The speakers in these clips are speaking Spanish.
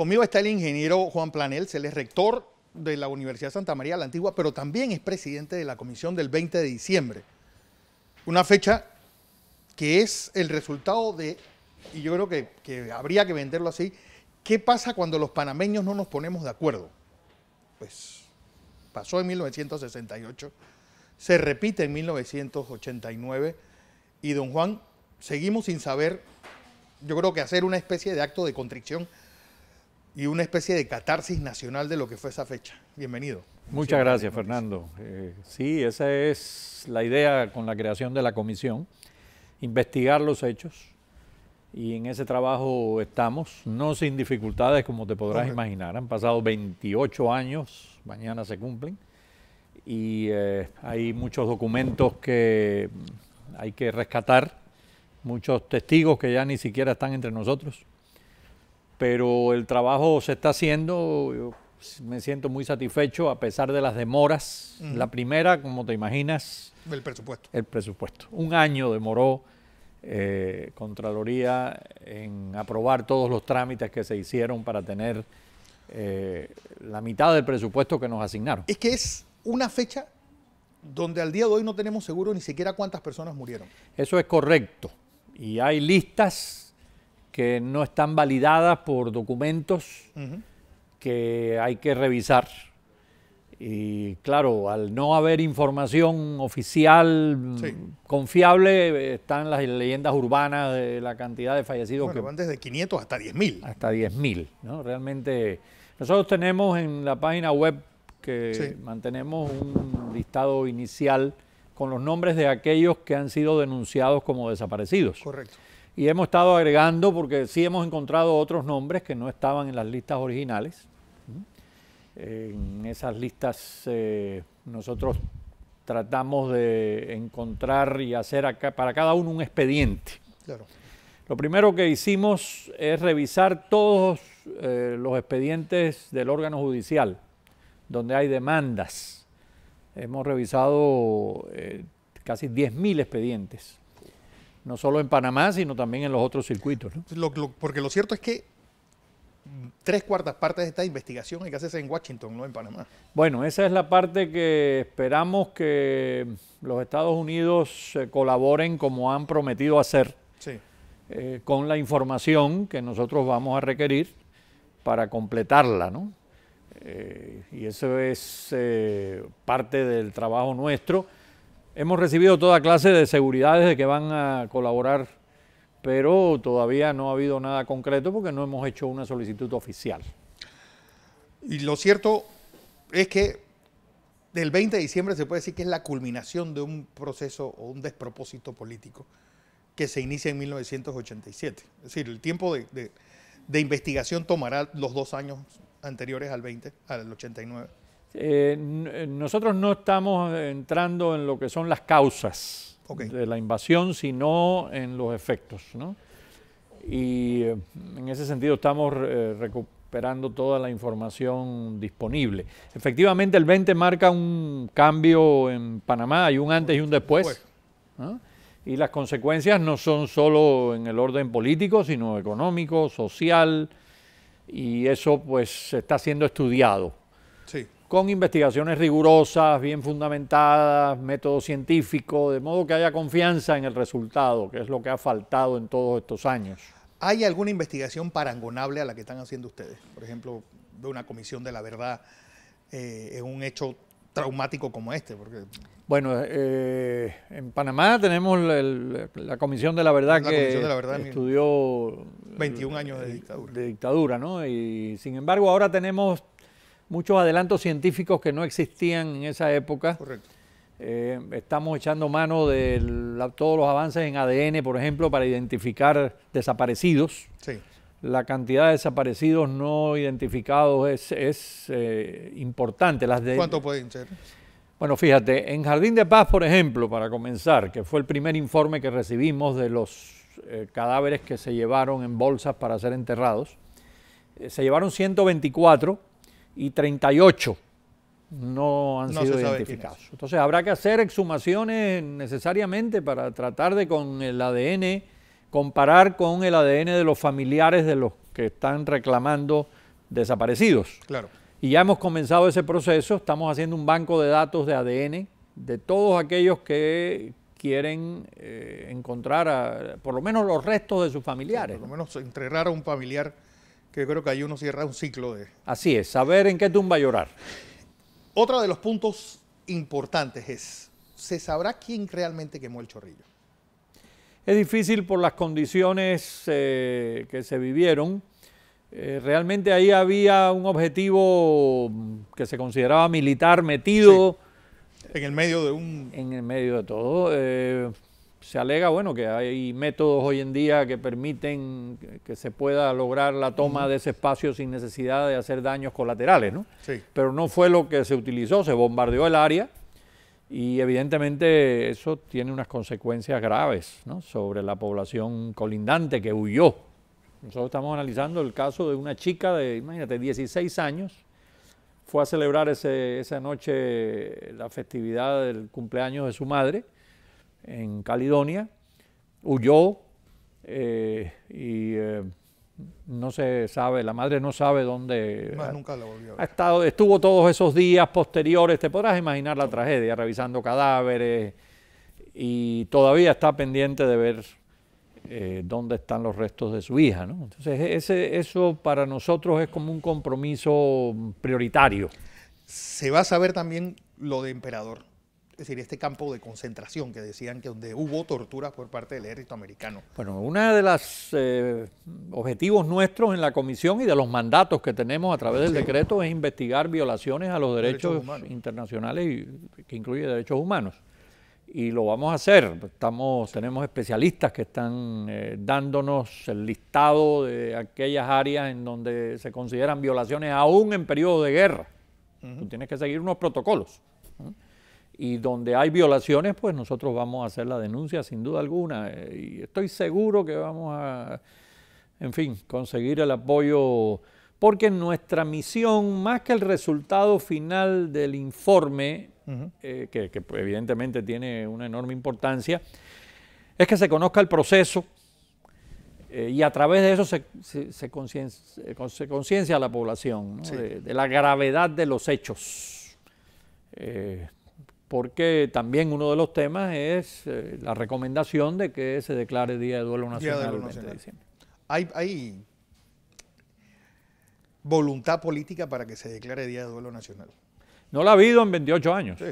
Conmigo está el ingeniero Juan Planels, él es rector de la Universidad Santa María la Antigua, pero también es presidente de la comisión del 20 de diciembre. Una fecha que es el resultado de, y yo creo que, que habría que venderlo así, ¿qué pasa cuando los panameños no nos ponemos de acuerdo? Pues pasó en 1968, se repite en 1989 y don Juan, seguimos sin saber, yo creo que hacer una especie de acto de contrición y una especie de catarsis nacional de lo que fue esa fecha. Bienvenido. Muchas gracias, Fernando. Eh, sí, esa es la idea con la creación de la comisión, investigar los hechos y en ese trabajo estamos, no sin dificultades como te podrás imaginar. Han pasado 28 años, mañana se cumplen, y eh, hay muchos documentos que hay que rescatar, muchos testigos que ya ni siquiera están entre nosotros pero el trabajo se está haciendo, yo me siento muy satisfecho a pesar de las demoras. La primera, como te imaginas... El presupuesto. El presupuesto. Un año demoró eh, Contraloría en aprobar todos los trámites que se hicieron para tener eh, la mitad del presupuesto que nos asignaron. Es que es una fecha donde al día de hoy no tenemos seguro ni siquiera cuántas personas murieron. Eso es correcto. Y hay listas que no están validadas por documentos que hay que revisar. Y claro, al no haber información oficial confiable, están las leyendas urbanas de la cantidad de fallecidos. Bueno, que van desde 500 hasta 10.000. Hasta 10.000, ¿no? Realmente, nosotros tenemos en la página web que mantenemos un listado inicial con los nombres de aquellos que han sido denunciados como desaparecidos. Correcto. Y hemos estado agregando, porque sí hemos encontrado otros nombres que no estaban en las listas originales. En esas listas eh, nosotros tratamos de encontrar y hacer acá, para cada uno un expediente. Claro. Lo primero que hicimos es revisar todos eh, los expedientes del órgano judicial, donde hay demandas. Hemos revisado eh, casi 10.000 expedientes no solo en Panamá, sino también en los otros circuitos. porque lo cierto es que tres cuartas partes de esta investigación hay que hacerse en Washington, no en Panamá. Bueno, esa es la parte que esperamos que los Estados Unidos eh, colaboren como han prometido hacer eh, con la información que nosotros vamos a requerir para completarla, ¿no? Eh, y eso es parte del trabajo nuestro Hemos recibido toda clase de seguridades de que van a colaborar, pero todavía no ha habido nada concreto porque no hemos hecho una solicitud oficial. Y lo cierto es que del 20 de diciembre se puede decir que es la culminación de un proceso o un despropósito político que se inicia en 1987. Es decir, el tiempo de, investigación tomará los dos años anteriores al 20, al 89. Eh, eh, nosotros no estamos entrando en lo que son las causas de la invasión, sino en los efectos. Y eh, en ese sentido estamos recuperando toda la información disponible. Efectivamente, el 20 marca un cambio en Panamá, hay un antes y un después. Y las consecuencias no son solo en el orden político, sino económico, social, y eso pues está siendo estudiado. Con investigaciones rigurosas, bien fundamentadas, método científico, de modo que haya confianza en el resultado, que es lo que ha faltado en todos estos años. ¿Hay alguna investigación parangonable a la que están haciendo ustedes? Por ejemplo, de una comisión de la verdad eh, en un hecho traumático como este. Porque... Bueno, eh, en Panamá tenemos la Comisión de la Verdad que estudió 21 años de dictadura. De dictadura, ¿no? Y sin embargo ahora tenemos muchos adelantos científicos que no existían en esa época. Correcto. Eh, estamos echando mano de todos los avances en ADN, por ejemplo, para identificar desaparecidos. Sí. La cantidad de desaparecidos no identificados es, eh, importante. Las de, ¿Cuánto pueden ser? Bueno, fíjate, en Jardín de Paz, por ejemplo, para comenzar, que fue el primer informe que recibimos de los eh, cadáveres que se llevaron en bolsas para ser enterrados, se llevaron 124 y 38 no han sido identificados. Entonces habrá que hacer exhumaciones necesariamente para tratar de con el ADN comparar con el ADN de los familiares de los que están reclamando desaparecidos. Claro. Y ya hemos comenzado ese proceso, estamos haciendo un banco de datos de ADN de todos aquellos que quieren eh, encontrar a- por lo menos los restos de sus familiares. Por lo menos enterrar a un familiar, que creo que ahí uno cierra un ciclo de... Así es, saber en qué tumba llorar. Otro de los puntos importantes es, ¿se sabrá quién realmente quemó el chorrillo? Es difícil por las condiciones eh, que se vivieron. Eh, realmente ahí había un objetivo que se consideraba militar metido En el medio de un... en el medio de todo. Eh, se alega, bueno, que hay métodos hoy en día que permiten que- se pueda lograr la toma de ese espacio sin necesidad de hacer daños colaterales, ¿no? Sí. Pero no fue lo que se utilizó, se bombardeó el área y evidentemente eso tiene unas consecuencias graves ¿no? sobre la población colindante que huyó. Nosotros estamos analizando el caso de una chica de, imagínate, 16 años, fue a celebrar ese- esa noche la festividad del cumpleaños de su madre en Caledonia, huyó eh, y eh, no se sabe, la madre no sabe dónde... Más nunca la volvió a Ha estado, estuvo todos esos días posteriores, te podrás imaginar la tragedia, revisando cadáveres y todavía está pendiente de ver eh, dónde están los restos de su hija. ¿no? Entonces ese, eso para nosotros es como un compromiso prioritario. Se va a saber también lo de Emperador. Es decir, este campo de concentración que decían que donde hubo torturas por parte del ejército americano. Bueno, uno de los eh, objetivos nuestros en la comisión y de los mandatos que tenemos a través del decreto es investigar violaciones a los Derechos internacionales y, que incluye derechos humanos. Y lo vamos a hacer. Estamos, tenemos especialistas que están eh, dándonos el listado de aquellas áreas en donde se consideran violaciones aún en periodo de guerra. Tú tienes que seguir unos protocolos. ¿no? Y donde hay violaciones, pues nosotros vamos a hacer la denuncia sin duda alguna. eh, Y estoy seguro que vamos a, en fin, conseguir el apoyo, porque nuestra misión, más que el resultado final del informe, eh, que, que, evidentemente tiene una enorme importancia, es que se conozca el proceso eh, y a través de eso se, se, se concien- se con- se conciencia a la población ¿no? Sí. de, de la gravedad de los hechos. Eh, porque también uno de los temas es eh, la recomendación de que se declare Día de Duelo de Nacional el 20 de diciembre. Hay, hay voluntad política para que se declare Día de Duelo Nacional. No la ha habido en 28 años. Sí.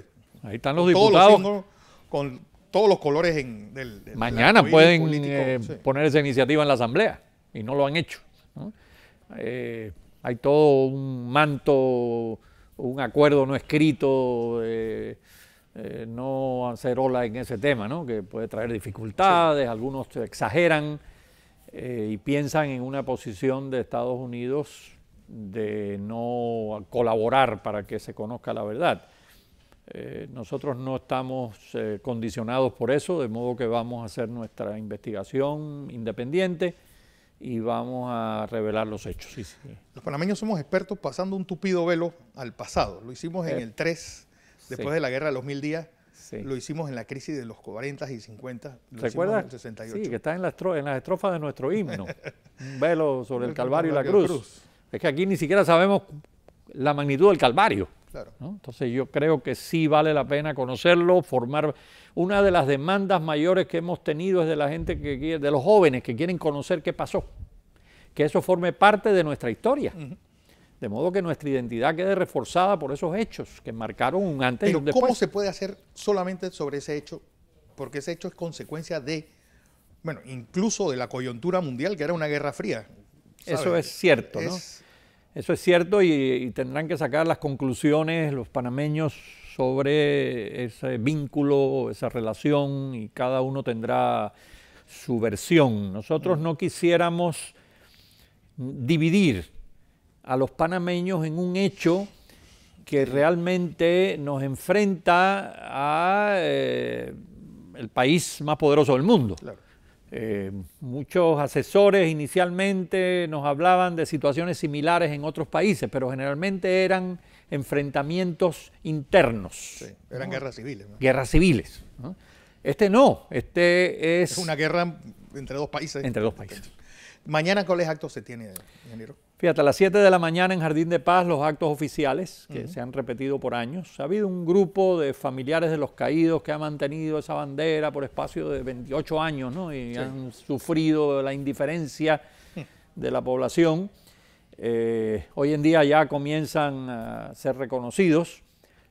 Ahí están los Todos los diputados. símbolos, con todos los colores en, del, del Mañana pueden político, eh, sí. poner esa iniciativa en la Asamblea y no lo han hecho. ¿no? Eh, hay todo un manto, un acuerdo no escrito, eh, no hacer ola en ese tema, ¿no? que puede traer dificultades, algunos exageran eh, y piensan en una posición de Estados Unidos de no colaborar para que se conozca la verdad. Eh, nosotros no estamos eh, condicionados por eso, de modo que vamos a hacer nuestra investigación independiente y vamos a revelar los hechos. Sí, sí. Los panameños somos expertos pasando un tupido velo al pasado. Lo hicimos en Eh, el 3, después sí. de la guerra de los mil días. Sí. Lo hicimos en la crisis de los 40 y 50. Lo ¿Recuerdas? en el 68. Sí, que está en, la en las estrofas de nuestro himno. Un velo sobre el El Calvario y la cruz. cruz. Es que aquí ni siquiera sabemos la magnitud del Calvario. Claro. ¿no? Entonces yo creo que sí vale la pena conocerlo, formar. Una de las demandas mayores que hemos tenido es de la gente que quiere, de los jóvenes que quieren conocer qué pasó, que eso forme parte de nuestra historia. De modo que nuestra identidad quede reforzada por esos hechos que marcaron un antes y un ¿cómo después. se puede hacer solamente sobre ese hecho? Porque ese hecho es consecuencia de, bueno, incluso de la coyuntura mundial, que era una guerra fría. Eso es cierto, ¿no? Es- Eso es cierto y, y tendrán que sacar las conclusiones los panameños sobre ese vínculo, esa relación y cada uno tendrá su versión. Nosotros no quisiéramos dividir a los panameños en un hecho que realmente nos enfrenta a eh, el país más poderoso del mundo. Claro. Eh, muchos asesores inicialmente nos hablaban de situaciones similares en otros países, pero generalmente eran enfrentamientos internos, sí, eran guerras civiles. ¿no? guerras civiles. ¿no? Este no, este es, Es una guerra entre dos países. entre dos países. Mañana, ¿cuáles actos se tiene, ingeniero? Fíjate, a las 7 de la mañana en Jardín de Paz los actos oficiales que se han repetido por años. Ha habido un grupo de familiares de los caídos que ha mantenido esa bandera por espacio de 28 años ¿no? y han sufrido la indiferencia de la población. Eh, hoy en día ya comienzan a ser reconocidos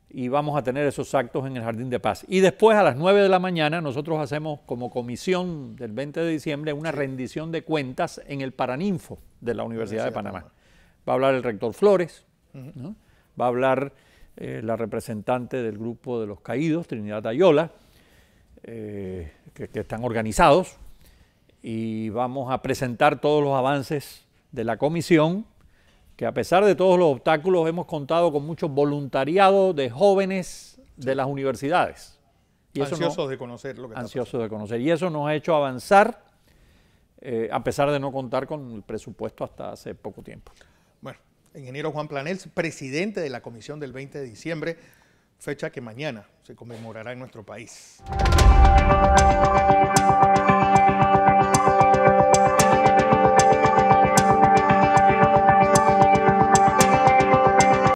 y vamos a tener esos actos en el Jardín de Paz. Y después a las 9 de la mañana nosotros hacemos como comisión del 20 de diciembre una rendición de cuentas en el Paraninfo de la Universidad de Panamá. Va a hablar el rector Flores, va a hablar eh, la representante del grupo de los caídos, Trinidad Ayola, eh, que, que están organizados, y vamos a presentar todos los avances de la comisión que a pesar de todos los obstáculos hemos contado con mucho voluntariado de jóvenes de las universidades. Y ansiosos de conocer lo que Ansiosos de conocer. Y eso nos ha hecho avanzar eh, a pesar de no contar con el presupuesto hasta hace poco tiempo. Bueno, ingeniero Juan Planel, presidente de la comisión del 20 de diciembre, fecha que mañana se conmemorará en nuestro país.